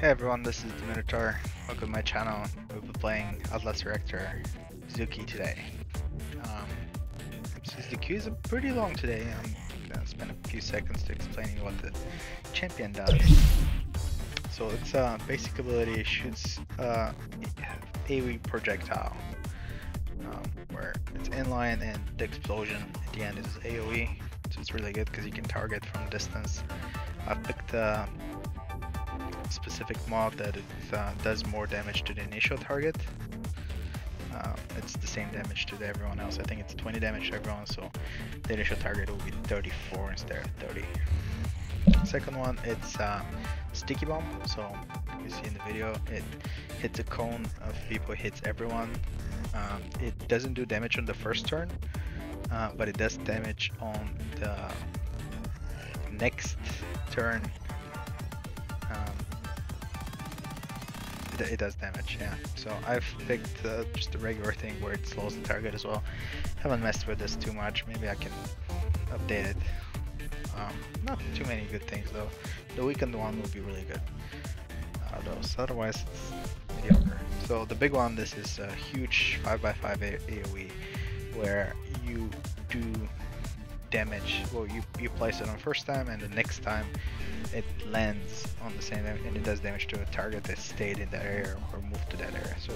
Hey everyone, this is the Minotaur. Welcome to my channel. We'll be playing Atlas Reactor Zuki today. Um, since the queue is pretty long today, I'm gonna spend a few seconds to explaining what the champion does. So its uh, basic ability shoots uh, AoE projectile, um, where it's inline and the explosion at the end is AoE. So it's really good because you can target from distance. I've picked uh, specific mob that it uh, does more damage to the initial target. Uh, it's the same damage to everyone else. I think it's 20 damage to everyone, so the initial target will be 34 instead of 30. Second one, it's uh, sticky bomb. So you see in the video, it hits a cone of people, hits everyone. Um, it doesn't do damage on the first turn, uh, but it does damage on the next turn it, does damage, yeah. So I've picked uh, just a regular thing where it slows the target as well. Haven't messed with this too much. Maybe I can update it. Um, not too many good things though. The weakened one will be really good. Uh, those. Otherwise, it's mediocre. So the big one, this is a huge 5x5 AoE where you do damage. Well, you, you place it on first time and the next time it lands on the same and it does damage to a target that stayed in that area or moved to that area. So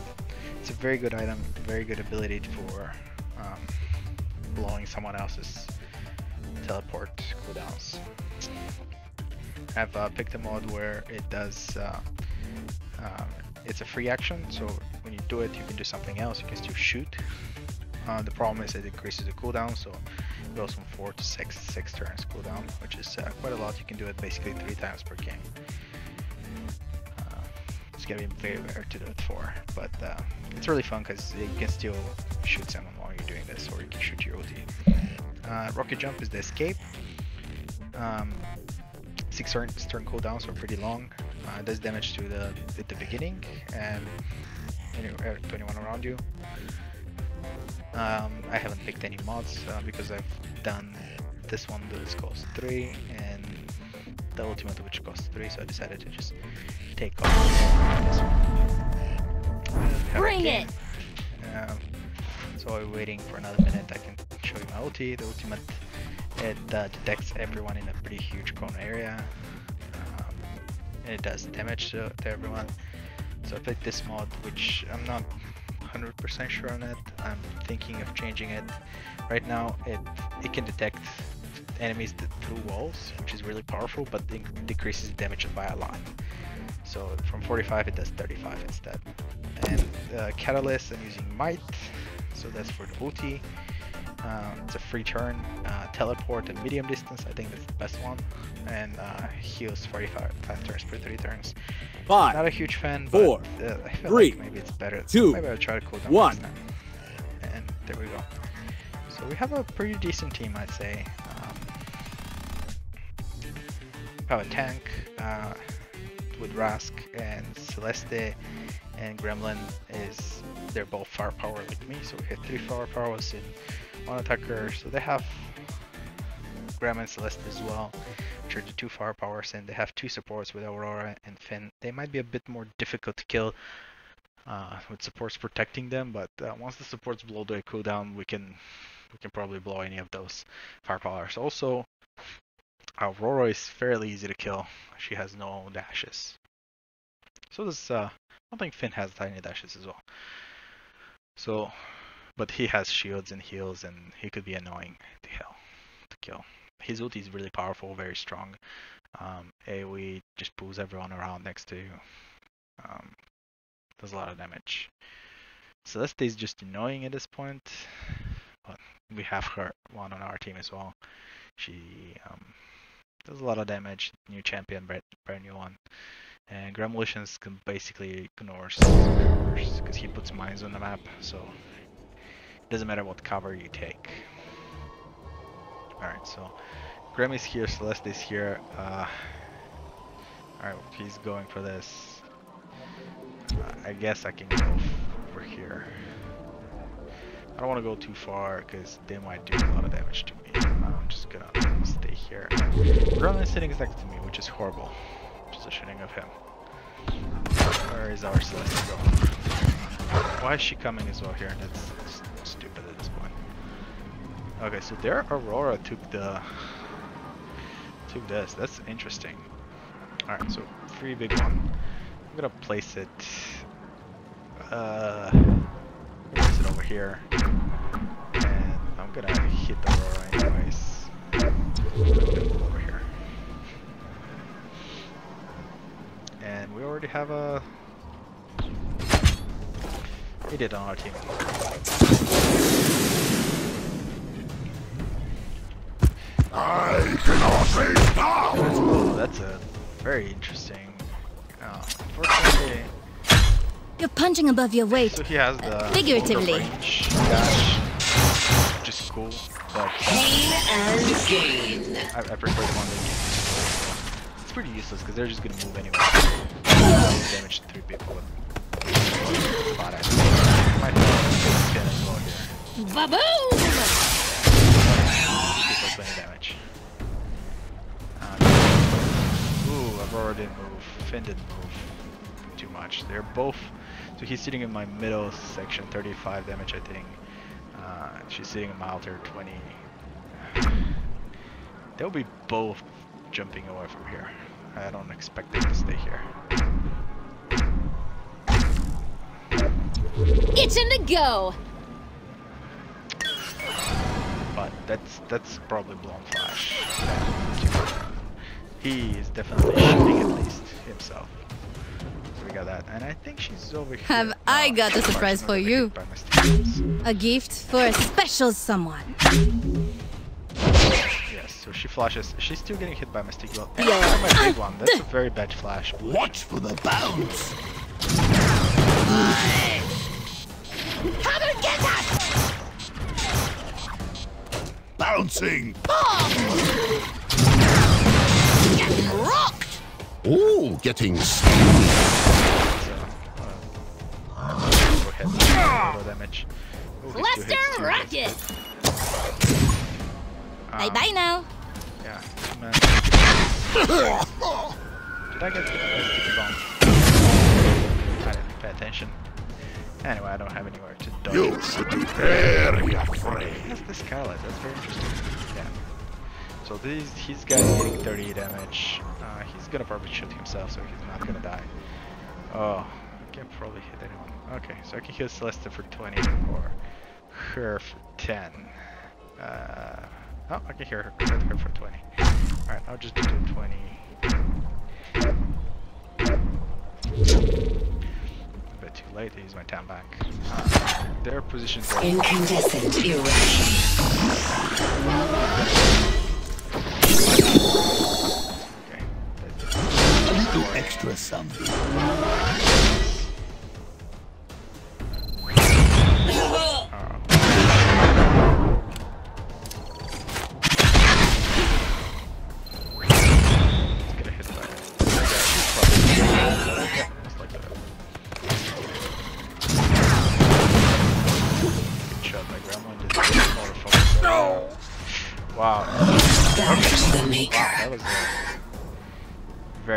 it's a very good item, very good ability for um, blowing someone else's teleport cooldowns. I've uh, picked a mod where it does, uh, um, it's a free action, so when you do it you can do something else, you can still shoot. Uh, the problem is it increases the cooldown, so goes from 4 to 6, 6 turns cooldown, which is uh, quite a lot. You can do it basically 3 times per game. Uh, it's gonna be very rare to do it 4, but uh, it's really fun because you can still shoot someone while you're doing this, or you can shoot your OT. Uh, rocket Jump is the escape. Um, 6 turn, turn cooldowns are pretty long. Uh, does damage to the at the beginning and to anyone around you. Um, I haven't picked any mods uh, because I've done this one that costs 3 and the ultimate which costs 3 so I decided to just take off this one. Bring it! Um, so I'm waiting for another minute I can show you my ulti. The ultimate it uh, detects everyone in a pretty huge cone area um, and it does damage to, to everyone. So I picked this mod which I'm not 100% sure on it. I'm thinking of changing it. Right now, it it can detect enemies through walls, which is really powerful, but it decreases damage by a lot. So from 45, it does 35 instead. And uh, Catalyst, I'm using Might, so that's for the ulti. Uh, it's a free turn, teleport at medium distance, I think that's the best one, and uh, heals 45 turns per 3 turns. Five. Not a huge fan, four, but uh, I feel three, like maybe it's better. Two, maybe I'll try to cool down one. And there we go. So we have a pretty decent team, I'd say. Um, have a tank uh, with Rask and Celeste and Gremlin is they're both firepower like me, so we have three firepowers in one attacker. So they have Gremlin and Celeste as well, which are the two firepowers, and they have two supports with Aurora and Finn. They might be a bit more difficult to kill uh, with supports protecting them, but uh, once the supports blow their cooldown, we can we can probably blow any of those firepowers. Also, Aurora is fairly easy to kill. She has no dashes. So this, uh, I don't think Finn has tiny dashes as well. So, but he has shields and heals, and he could be annoying to kill. To kill. His ulti is really powerful, very strong. Um, AoE just pulls everyone around next to you. Um, does a lot of damage. Celeste is just annoying at this point, but we have her one on our team as well. She um, does a lot of damage. New champion, brand, brand new one. And Gremolitions can basically ignores because he puts mines on the map, so it doesn't matter what cover you take. Alright, so Grem is here, Celeste is here. Uh, Alright, he's going for this. Uh, I guess I can go over here. I don't want to go too far because they might do a lot of damage to me. I'm just gonna stay here. Gremlin is sitting next to me, which is horrible positioning of him. Where is our Celeste going? Why is she coming as well here? That's s- Okay, so their Aurora took the took this. That's interesting. Alright, so free big one. I'm gonna place it uh place it over here. And I'm gonna hit the Aurora anyways. Over here. And we already have a idiot on our team. I cannot say stop! Oh, that's a very interesting. Uh, unfortunately, You're punching above your weight. so he has the Figuratively. longer range dash, which is cool, but Pain and gain. I, I prefer the one that can. It's pretty useless because they're just gonna move anyway. Damage to three people with spot action. Might have a pin as well here. Baboom! 20 damage. Uh, ooh, Aurora didn't move. Finn didn't move too much. They're both. So he's sitting in my middle section, 35 damage, I think. Uh, she's sitting in my altar, 20. They'll be both jumping away from here. I don't expect them to stay here. Itching to go! That's that's probably blown flash. He is definitely shooting at least himself. So we got that. And I think she's over here. Have I oh, got a surprise for you. hit by my steams. A gift for a special someone. Yes, so she flashes. She's still getting hit by my sticky ball. And Yeah. my big one. That's a very bad flash. Watch for the bounce! Bouncing! Getting rocked! Ooh, getting So, uh, go ahead. Auto damage. Ooh, he's two hits, Lester two Rocket! hits. Bye Um, bye now. Yeah, two man. Did I get the sticky bomb? I didn't pay attention. Anyway, I don't have anywhere to dodge. You should be very afraid. That's the Scarlet, that's very interesting. Yeah. So this his guy's getting 30 damage. Uh, he's gonna probably shoot himself, so he's not gonna die. Oh, I can probably hit anyone. Okay, so I can heal Celeste for 20 or her for 10. Uh, oh, I can hear her, hit her for 20. Alright, I'll just do 20. A bit too late to use my time back. Uh, their positions are Incandescent erection. okay. A little extra something.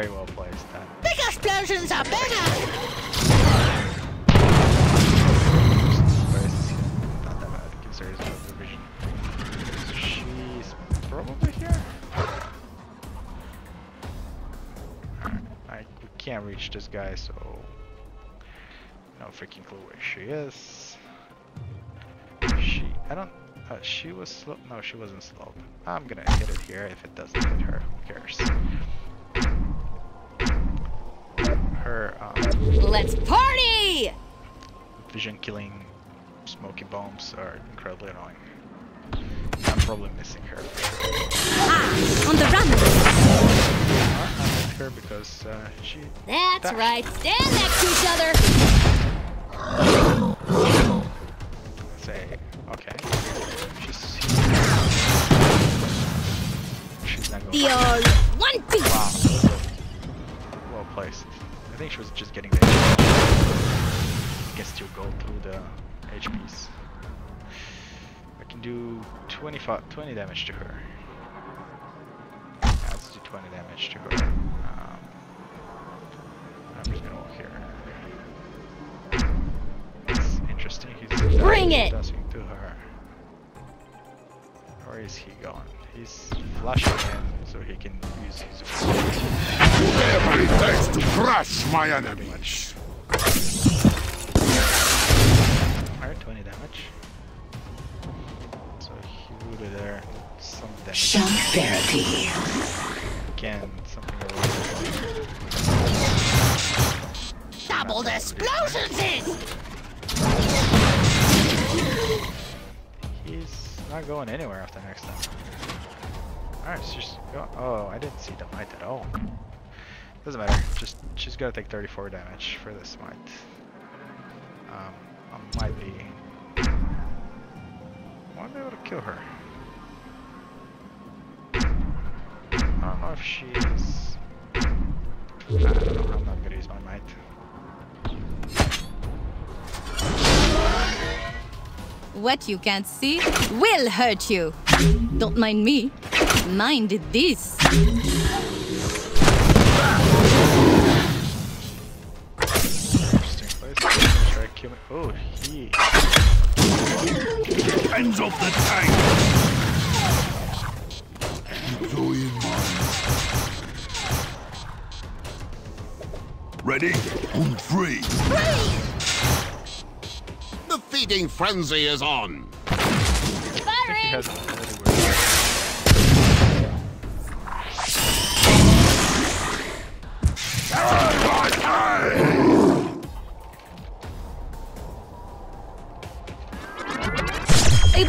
Very well placed. That. Big explosions are better! Whereas not that bad considering the vision. She's probably here. I we can't reach this guy, so no freaking clue where she is. She, I don't. Uh, she was slow. No, she wasn't slow. I'm gonna hit it here. If it doesn't hit her, who cares? Her um, Let's party! vision killing smoky bombs are incredibly annoying. I'm probably missing her. Ah, on the run! I missed her because uh, she. That's That- right, stand next to each other! say, okay. She's. She's not going. The old one two! Wow. Well placed. I think she was just getting the HP. I can still go through the HPs. I can do 25, 20 damage to her. Yeah, let's do 20 damage to her. Um, I'm just gonna walk here. It's interesting. He's Bring it! To her. Where is he going? He's flashing so he can use his Every thanks to crush my enemies. Alright, 20 damage. So he rooted there. Some damage. Shock therapy. Again, something over Doubled explosions! He's not going anywhere after next time. Alright, so just go. Oh, I didn't see the might at all. Doesn't matter. Just she's gonna take 34 damage for this might. Um, I might be. Might be able to kill her. I don't know if she's. I don't know. I'm not gonna use my might. What you can't see will hurt you. Don't mind me. Mind this. Interesting place. Try to kill me. Oh, he. Ends of the tank. Enjoying mine. Ready? On three. The feeding frenzy is on. I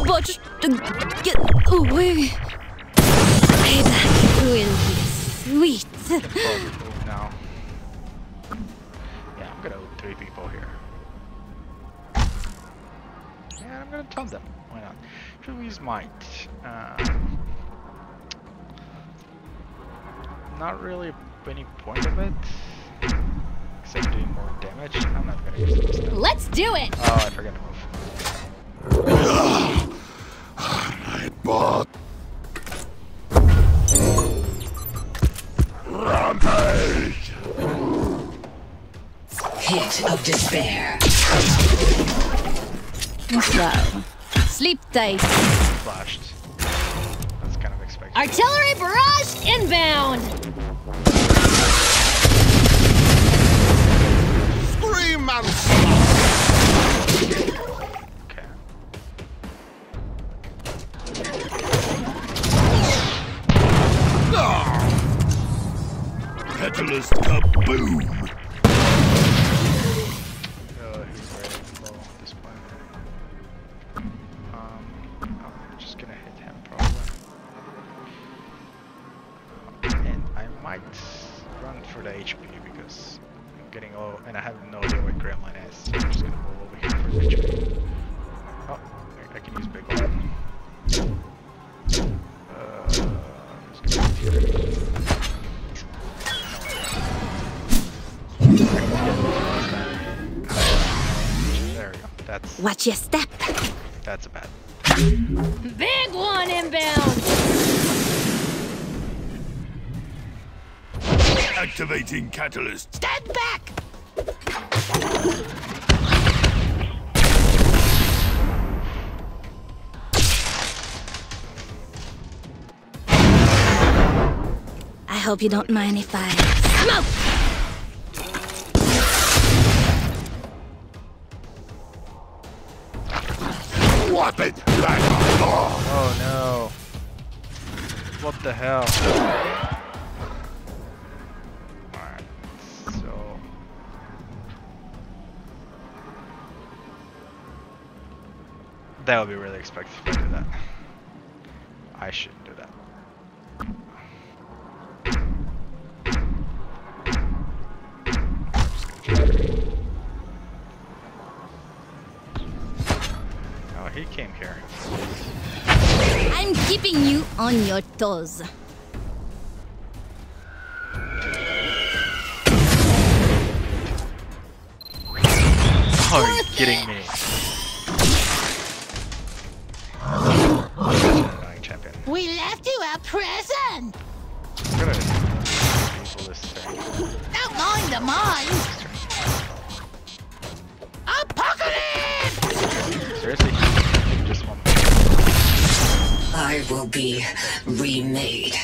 Botched to get away. Payback will be sweet. now. Yeah, I'm gonna three people here. Yeah, I'm gonna taunt them. Why not? Should we use might? Um, not really any point of it. Except doing more damage. I'm not gonna use this time. Let's do it! Oh, I forgot to move. I bought. Rampage! Hit of despair. Slow. Sleep tight. Flashed. That's kind of expected. Artillery barrage inbound! Hit him probably. And I might run for the HP because I'm getting low and I have no idea what Gremlin is. So I'm just gonna move over here for the HP. Oh, I, I can use big one. Uh, I'm just gonna hit here. There we go. That's Watch your step. that's a bad. Big one inbound! Activating catalyst. Stand back! Hope you don't mind if I smoke! Dog. Oh no. What the hell? So. That would be really expected I do that. I shouldn't on your toes. Oh, are you kidding me? We left you a present! I'm gonna this. Don't mind the mine! Apocalypse! Seriously, I will be remade.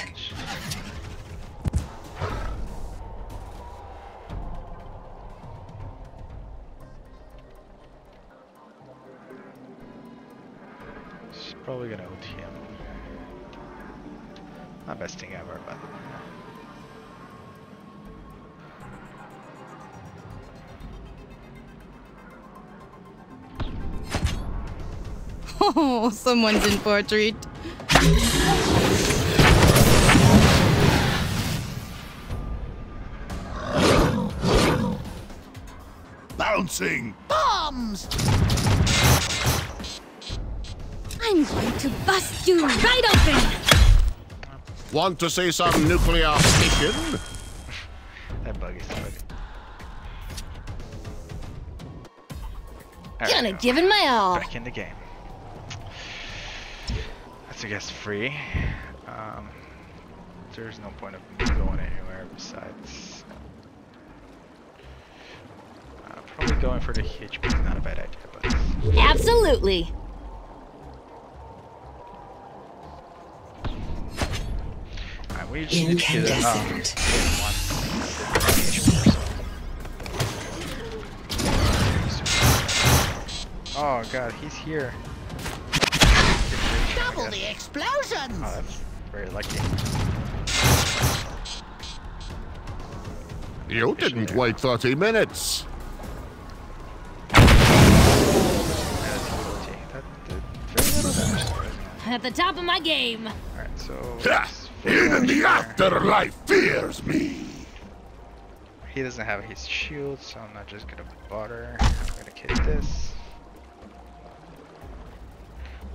She's probably gonna ult him. Not best thing ever, but Oh, someone's in for a treat. Bouncing! Bombs! I'm going to bust you right open! Want to see some nuclear fission? that bug is bug. Gonna go. give it my all. Back in the game. I guess free. Um, there's no point of me going anywhere besides. Uh, probably going for the HP is not a bad idea, but Absolutely. Alright, we just need to get um, Incandescent. one HP or so. Oh god, he's here. Double the Oh, explosions! that's very lucky. You didn't wait 30 minutes. Yeah, that's guilty. That did very little damage to her, isn't it? At the top of my game. Alright, so. Ha! Even the afterlife fears me! He doesn't have his shield, so I'm not just gonna bother. I'm gonna kill this.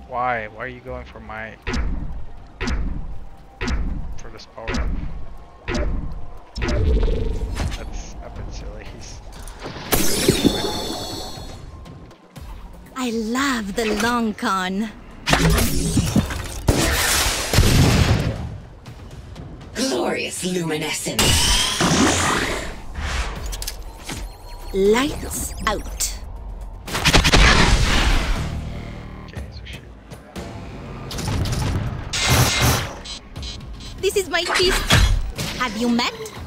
Why? Why are you going for my for this power up? That's a bit silly. He's I love the long con. Glorious luminescence. Lights out. Have you met?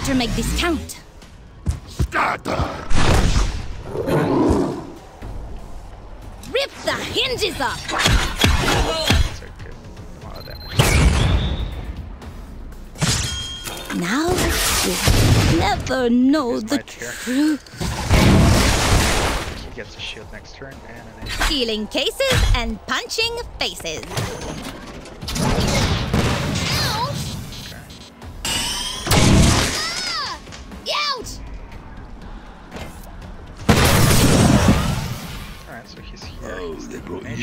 Better make this count. Scatter! Rip the hinges off. That's a good amount of damage. Now you'll never know the truth. He gets a shield next turn and an Stealing cases and punching faces.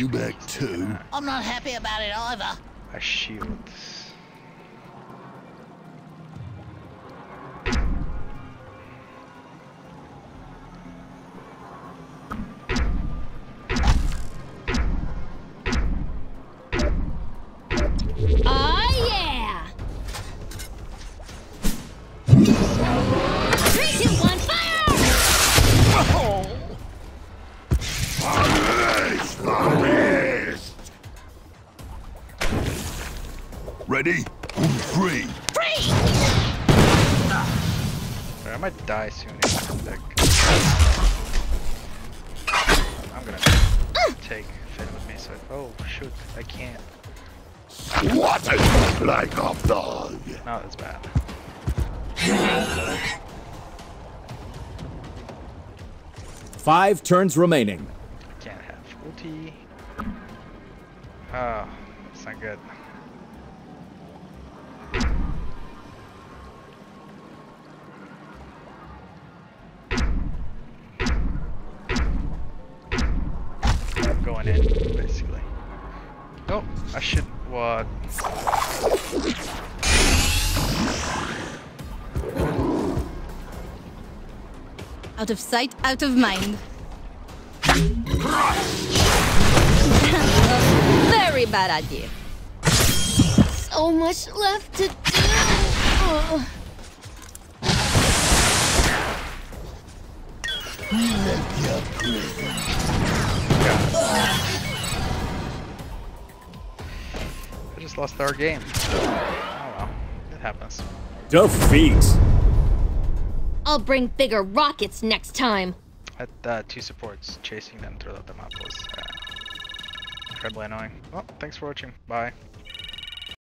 You HP, back he's taking too. a- I'm not happy about it either. a shield. Die soon. if, Like, I'm gonna take Finn with me. So, I, oh shoot, I can't. What is like a dog? No, that's bad. Five turns remaining. I can't have ulti. Oh, ah, it's not good. What? Out of sight, out of mind. Very bad idea. So much left to do. Oh. I just lost our game. Oh well, it happens. Defeat. I'll bring bigger rockets next time. Had uh, two supports chasing them throughout the map was uh, incredibly annoying. Well, thanks for watching. Bye.